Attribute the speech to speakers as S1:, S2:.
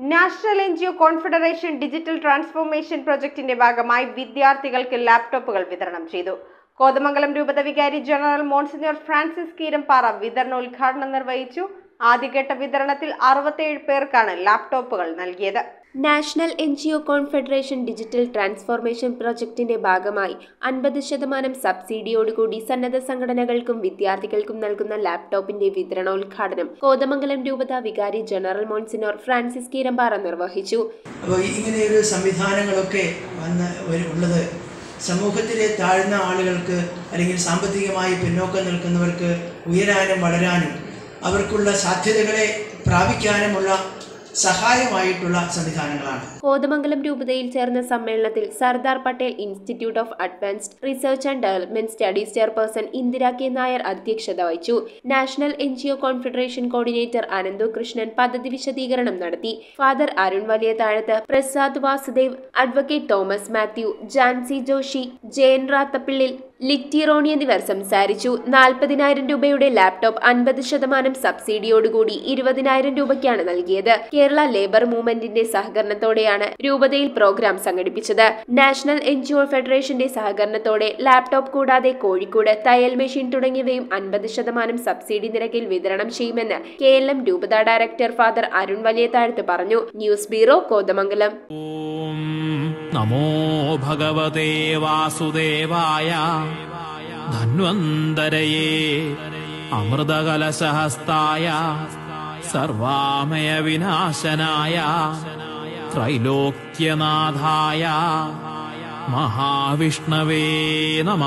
S1: National N G O confederation digital transformation പ്രൊജക്ടിന്റെ ഭാഗമായി വിദ്യാർത്ഥികൾക്ക് ലാപ്ടോപ്പുകൾ വിതരണം ചെയ്തു. കോതമംഗലം രൂപത വികാരി ജനറൽ മോൺസിനിയർ ഫ്രാൻസിസ് കീരംപാറ വിതരണോദ്ഘാടനം നിർവഹിച്ചു. ആദ്യഘട്ട വിതരണത്തിൽ അറുപത്തേഴ് പേർക്കാണ് ലാപ്ടോപ്പുകൾ നൽകിയത്.
S2: National N G O confederation digital transformation പ്രോജക്റ്റിന്റെ ഭാഗമായി അൻപത് ശതമാനം സബ്സിഡിയോടുകൂടി സന്നദ്ധ സംഘടനകൾക്കും വിദ്യാർത്ഥികൾക്കും നൽകുന്ന ലാപ്ടോപ്പിന്റെ വിതരണോദ്ഘാടനം കോതമംഗലം രൂപത വികാരി ജനറൽ മോൺസിനോർ ഫ്രാൻസിസ് കീരമ്പാറ നിർവഹിച്ചു.
S3: ഇങ്ങനെയൊരു സംവിധാനങ്ങളൊക്കെ വന്ന് ഉള്ളത് സമൂഹത്തിലെ താഴ്ന്ന ആളുകൾക്ക് അല്ലെങ്കിൽ സാമ്പത്തികമായി പിന്നോക്കം നിൽക്കുന്നവർക്ക് ഉയരാനും വളരാനും അവർക്കുള്ള സാധ്യതകളെ പ്രാപിക്കാനുമുള്ള സഹായമായിട്ടുള്ള സംവിധാനങ്ങളാണ്.
S2: കോതമംഗലം രൂപതയിൽ ചേർന്ന സമ്മേളനത്തിൽ Sardar Patel institute of advanced research and development studies chairperson Indira K Nair അധ്യക്ഷത വഹിച്ചു. National N G O confederation coordinator Ananthu Krishnan പദ്ധതി വിശദീകരണം നടത്തി. Father Arun Valiyathazhath Prasad Vasudev advocate Thomas Mathew Jancy Joshi Jayan Rathappillil ലിറ്റിറോണി എന്നിവർ സംസാരിച്ചു. നാൽപ്പതിനായിരം രൂപയുടെ ലാപ്ടോപ്പ് അൻപത് ശതമാനം സബ്സിഡിയോടുകൂടി ഇരുപതിനായിരം രൂപയ്ക്കാണ് നൽകിയത്. കേരള ലേബർ മൂവ്മെന്റിന്റെ സഹകരണത്തോടെയാണ് രൂപതയിൽ പ്രോഗ്രാം സംഘടിപ്പിച്ചത്. നാഷണൽ എൻ ഫെഡറേഷന്റെ സഹകരണത്തോടെ ലാപ്ടോപ്പ് കൂടാതെ കോഴിക്കോട് തയ്യൽ മെഷീൻ തുടങ്ങിയവയും അൻപത് ശതമാനം സബ്സിഡി നിരക്കിൽ വിതരണം ചെയ്യുമെന്ന് കെ എൽ എം രൂപത ഡയറക്ടർ ഫാദർ അരുൺ വലിയതാഴത്ത് പറഞ്ഞു. News bureau Kothamangalam.
S4: നമോ ഭഗവതേ വാസുദേവായ ധന്വന്തരയേ അമൃതകലശഹസ്തായ സർവാമയ വിനാശനായ ത്രൈലോക്യനാഥായ മഹാവിഷ്ണവേ നമ.